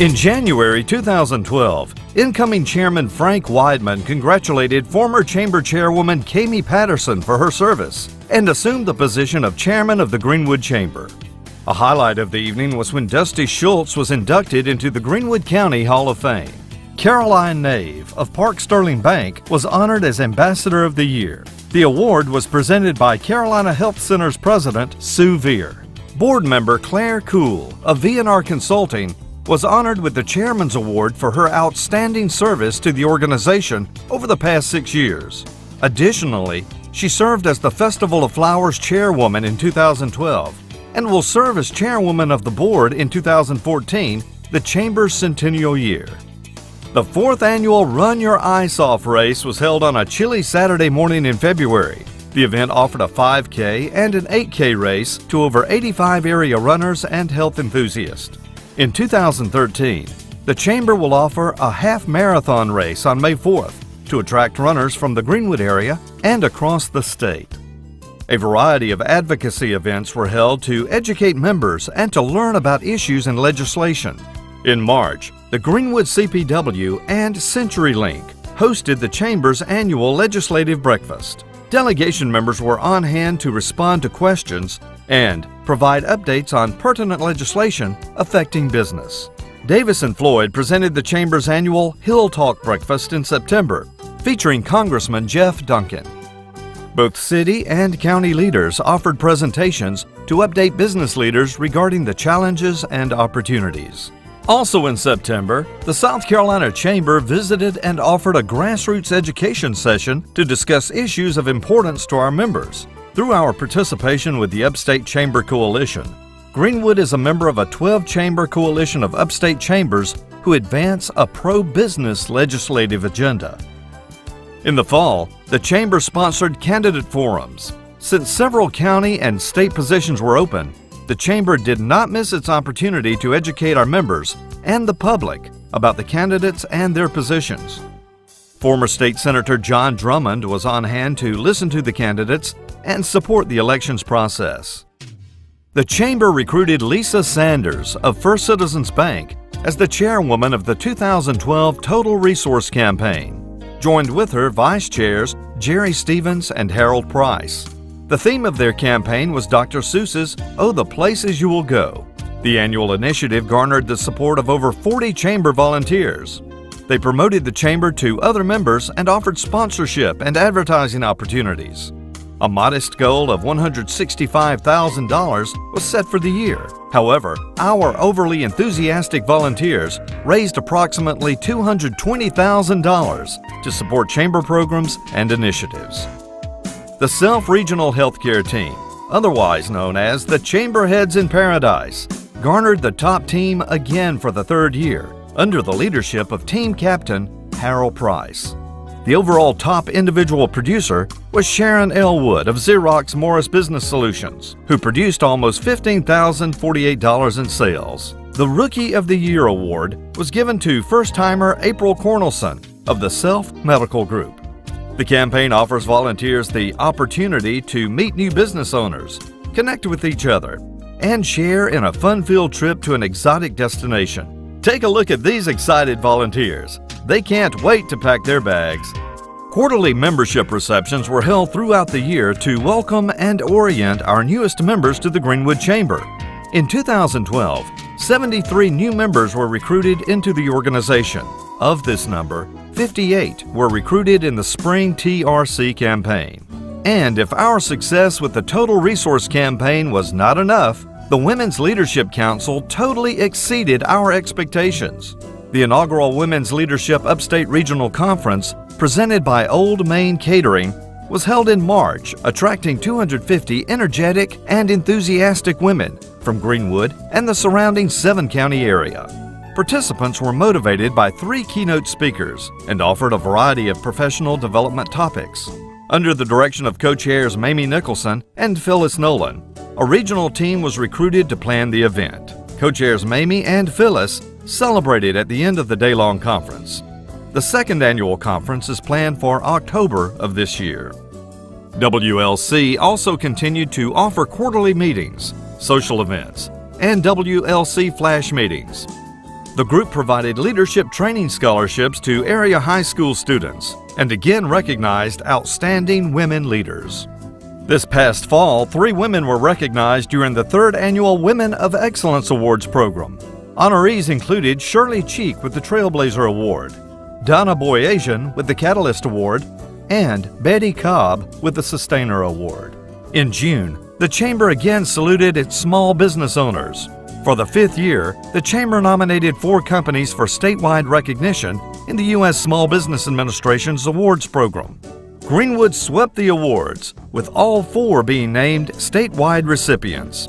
In January 2012, incoming Chairman Frank Weidman congratulated former Chamber Chairwoman Kami Patterson for her service and assumed the position of Chairman of the Greenwood Chamber. A highlight of the evening was when Dusty Schultz was inducted into the Greenwood County Hall of Fame. Caroline Nave of Park Sterling Bank was honored as Ambassador of the Year. The award was presented by Carolina Health Center's president, Sue Veer. Board member Claire Cool of VNR Consulting was honored with the Chairman's Award for her outstanding service to the organization over the past six years. Additionally, she served as the Festival of Flowers Chairwoman in 2012 and will serve as Chairwoman of the Board in 2014, the Chamber's centennial year. The fourth annual Run Your Ice Off race was held on a chilly Saturday morning in February. The event offered a 5K and an 8K race to over 85 area runners and health enthusiasts. In 2013, the Chamber will offer a half marathon race on May 4th to attract runners from the Greenwood area and across the state. A variety of advocacy events were held to educate members and to learn about issues and legislation. In March, the Greenwood CPW and CenturyLink hosted the Chamber's annual legislative breakfast. Delegation members were on hand to respond to questions and provide updates on pertinent legislation affecting business. Davis and Floyd presented the Chamber's annual Hill Talk breakfast in September, featuring Congressman Jeff Duncan. Both city and county leaders offered presentations to update business leaders regarding the challenges and opportunities. Also in September, the South Carolina Chamber visited and offered a grassroots education session to discuss issues of importance to our members. Through our participation with the Upstate Chamber Coalition, Greenwood is a member of a 12 chamber coalition of upstate chambers who advance a pro business legislative agenda. In the fall, the Chamber sponsored candidate forums. Since several county and state positions were open, the Chamber did not miss its opportunity to educate our members and the public about the candidates and their positions. Former State Senator John Drummond was on hand to listen to the candidates and support the elections process. The Chamber recruited Lisa Sanders of First Citizens Bank as the chairwoman of the 2012 Total Resource Campaign. Joined with her vice chairs Jerry Stevens and Harold Price. The theme of their campaign was Dr. Seuss's Oh, the Places You Will Go. The annual initiative garnered the support of over 40 chamber volunteers. They promoted the chamber to other members and offered sponsorship and advertising opportunities. A modest goal of $165,000 was set for the year. However, our overly enthusiastic volunteers raised approximately $220,000 to support chamber programs and initiatives. The Self Regional Healthcare Team, otherwise known as the Chamberheads in Paradise, garnered the top team again for the third year under the leadership of team captain Harold Price. The overall top individual producer was Sharon Elwood of Xerox Morris Business Solutions, who produced almost $15,048 in sales. The Rookie of the Year award was given to first timer April Cornelson of the Self Medical Group. The campaign offers volunteers the opportunity to meet new business owners, connect with each other, and share in a fun filled trip to an exotic destination. Take a look at these excited volunteers. They can't wait to pack their bags. Quarterly membership receptions were held throughout the year to welcome and orient our newest members to the Greenwood Chamber. In 2012, 73 new members were recruited into the organization. Of this number, 58 were recruited in the Spring TRC campaign. And if our success with the Total Resource campaign was not enough, the Women's Leadership Council totally exceeded our expectations. The inaugural Women's Leadership Upstate Regional Conference, presented by Old Main Catering, was held in March, attracting 250 energetic and enthusiastic women from Greenwood and the surrounding seven county area. Participants were motivated by three keynote speakers and offered a variety of professional development topics. Under the direction of co chairs Mamie Nicholson and Phyllis Nolan, a regional team was recruited to plan the event. Co chairs Mamie and Phyllis celebrated at the end of the day long conference. The second annual conference is planned for October of this year. WLC also continued to offer quarterly meetings, social events, and WLC flash meetings. The group provided leadership training scholarships to area high school students and again recognized outstanding women leaders. This past fall, three women were recognized during the third annual Women of Excellence Awards program. Honorees included Shirley Cheek with the Trailblazer Award, Donna Boyasian with the Catalyst Award, and Betty Cobb with the Sustainer Award. In June, the Chamber again saluted its small business owners. For the fifth year, the Chamber nominated four companies for statewide recognition in the U.S. Small Business Administration's awards program. Greenwood swept the awards, with all four being named statewide recipients.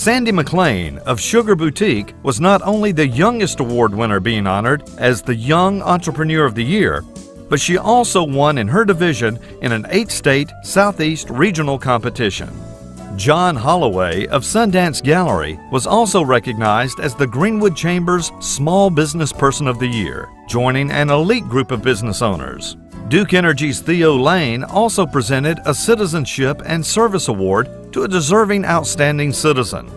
Sandy McLean of Sugar Boutique was not only the youngest award winner being honored as the Young Entrepreneur of the Year, but she also won in her division in an eight state Southeast regional competition. John Holloway of Sundance Gallery was also recognized as the Greenwood Chamber's Small Business Person of the Year, joining an elite group of business owners. Duke Energy's Theo Lane also presented a Citizenship and Service Award to a deserving outstanding citizen.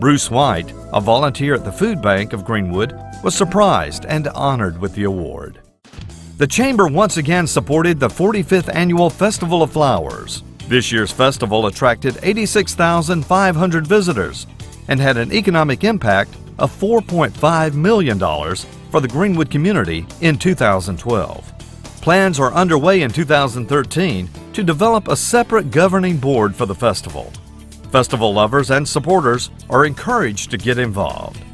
Bruce White, a volunteer at the Food Bank of Greenwood, was surprised and honored with the award. The Chamber once again supported the 45th Annual Festival of Flowers. This year's festival attracted 86,500 visitors and had an economic impact of $4.5 million for the Greenwood community in 2012. Plans are underway in 2013 to develop a separate governing board for the festival. Festival lovers and supporters are encouraged to get involved.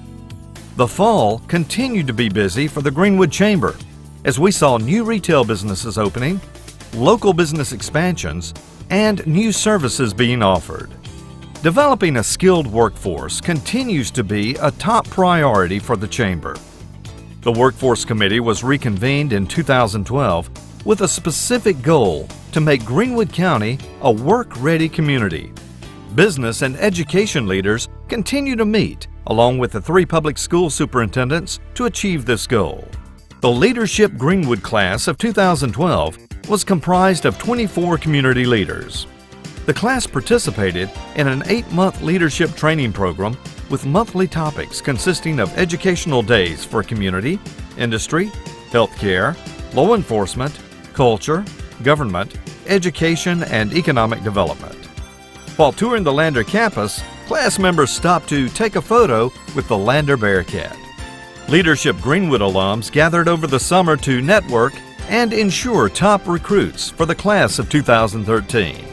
The fall continued to be busy for the Greenwood Chamber as we saw new retail businesses opening, local business expansions, and new services being offered. Developing a skilled workforce continues to be a top priority for the Chamber. The Workforce Committee was reconvened in 2012 with a specific goal to make Greenwood County a work-ready community. Business and education leaders continue to meet along with the three public school superintendents to achieve this goal. The Leadership Greenwood class of 2012 was comprised of 24 community leaders. The class participated in an eight-month leadership training program with monthly topics consisting of educational days for community, industry, healthcare, law enforcement, culture, government, education, and economic development. While touring the Lander campus, class members stopped to take a photo with the Lander Bearcat. Leadership Greenwood alums gathered over the summer to network and ensure top recruits for the class of 2013.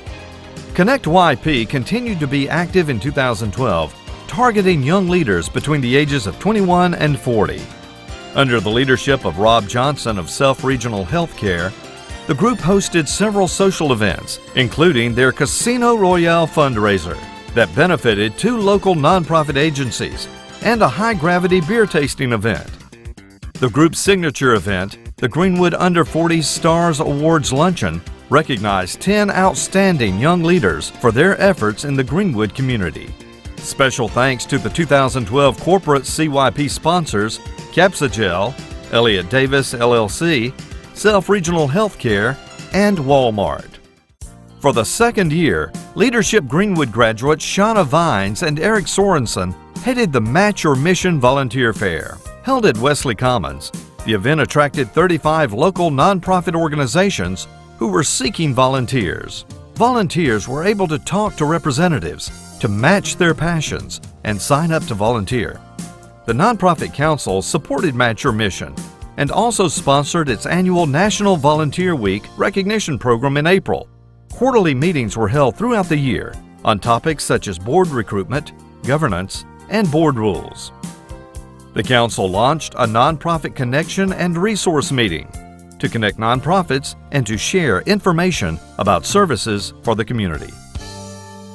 Connect YP continued to be active in 2012, targeting young leaders between the ages of 21 and 40. Under the leadership of Rob Johnson of Self Regional Healthcare, the group hosted several social events, including their Casino Royale fundraiser that benefited two local nonprofit agencies and a high gravity beer tasting event. The group's signature event the Greenwood Under 40 Stars Awards Luncheon recognized 10 outstanding young leaders for their efforts in the Greenwood community. Special thanks to the 2012 corporate CYP sponsors Capsugel, Elliott Davis LLC, Self Regional Healthcare, and Walmart. For the second year, Leadership Greenwood graduates Shauna Vines and Eric Sorensen headed the Match Your Mission Volunteer Fair, held at Wesley Commons the event attracted 35 local nonprofit organizations who were seeking volunteers. Volunteers were able to talk to representatives to match their passions and sign up to volunteer. The Nonprofit Council supported Match Your Mission and also sponsored its annual National Volunteer Week recognition program in April. Quarterly meetings were held throughout the year on topics such as board recruitment, governance, and board rules. The Council launched a Nonprofit Connection and Resource Meeting to connect nonprofits and to share information about services for the community.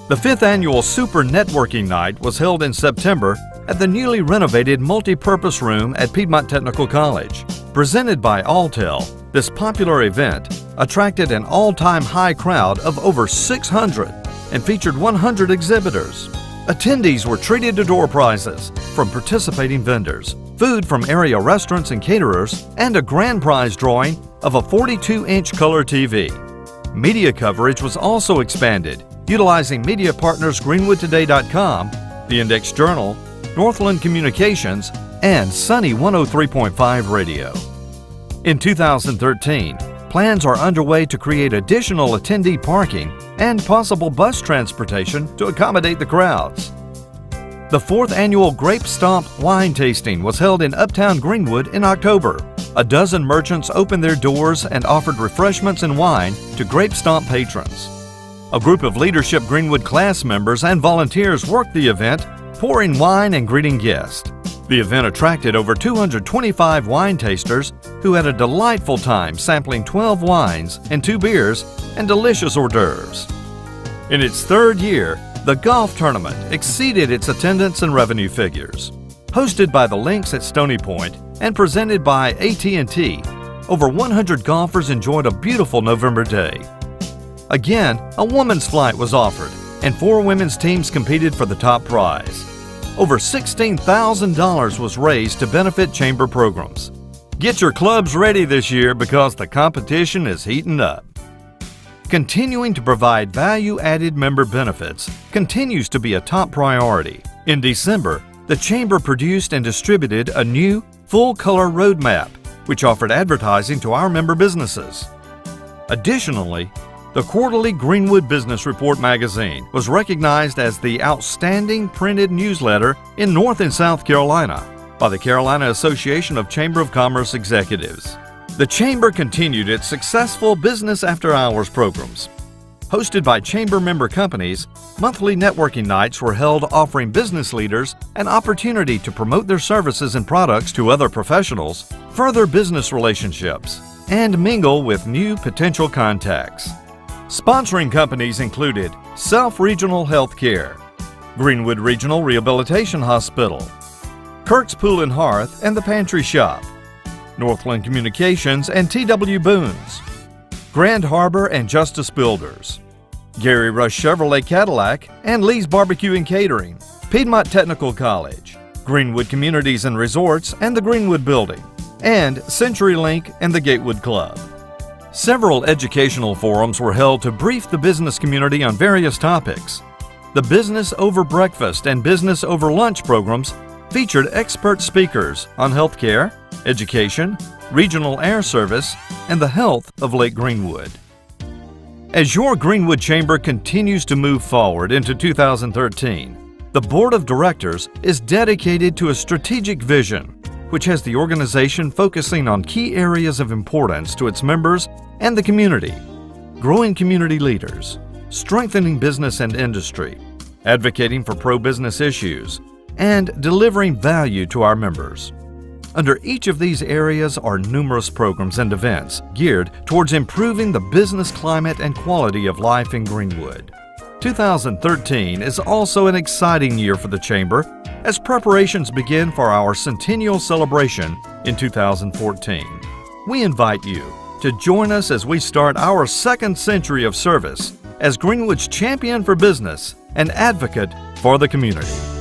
The fifth annual Super Networking Night was held in September at the newly renovated multi-purpose room at Piedmont Technical College. Presented by Alltel, this popular event attracted an all-time high crowd of over 600 and featured 100 exhibitors. Attendees were treated to door prizes from participating vendors, food from area restaurants and caterers, and a grand prize drawing of a 42-inch color TV. Media coverage was also expanded, utilizing media partners greenwoodtoday.com, the Index Journal, Northland Communications, and Sunny 103.5 Radio. In 2013, plans are underway to create additional attendee parking and possible bus transportation to accommodate the crowds. The fourth annual Grape Stomp wine tasting was held in Uptown Greenwood in October. A dozen merchants opened their doors and offered refreshments and wine to Grape Stomp patrons. A group of Leadership Greenwood class members and volunteers worked the event, pouring wine and greeting guests. The event attracted over 225 wine tasters who had a delightful time sampling 12 wines and two beers and delicious hors d'oeuvres. In its third year, the golf tournament exceeded its attendance and revenue figures. Hosted by the Links at Stony Point and presented by AT&T, over 100 golfers enjoyed a beautiful November day. Again, a women's flight was offered, and four women's teams competed for the top prize. Over $16,000 was raised to benefit chamber programs. Get your clubs ready this year because the competition is heating up. Continuing to provide value added member benefits continues to be a top priority. In December, the Chamber produced and distributed a new full color roadmap, which offered advertising to our member businesses. Additionally, the quarterly Greenwood Business Report magazine was recognized as the outstanding printed newsletter in North and South Carolina by the Carolina Association of Chamber of Commerce Executives. The Chamber continued its successful Business After Hours programs. Hosted by Chamber member companies, monthly networking nights were held offering business leaders an opportunity to promote their services and products to other professionals, further business relationships, and mingle with new potential contacts. Sponsoring companies included Self Regional Healthcare, Greenwood Regional Rehabilitation Hospital, Kirk's Pool and Hearth and the Pantry Shop, Northland Communications and T.W. Boone's, Grand Harbor and Justice Builders, Gary Rush Chevrolet Cadillac and Lee's Barbecue and Catering, Piedmont Technical College, Greenwood Communities and Resorts and the Greenwood Building, and CenturyLink and the Gatewood Club. Several educational forums were held to brief the business community on various topics. The Business Over Breakfast and Business Over Lunch programs featured expert speakers on healthcare, education, regional air service, and the health of Lake Greenwood. As your Greenwood Chamber continues to move forward into 2013, the Board of Directors is dedicated to a strategic vision which has the organization focusing on key areas of importance to its members and the community, growing community leaders, strengthening business and industry, advocating for pro business issues, and delivering value to our members. Under each of these areas are numerous programs and events geared towards improving the business climate and quality of life in Greenwood. 2013 is also an exciting year for the Chamber as preparations begin for our centennial celebration in 2014. We invite you to join us as we start our second century of service as Greenwood's champion for business and advocate for the community.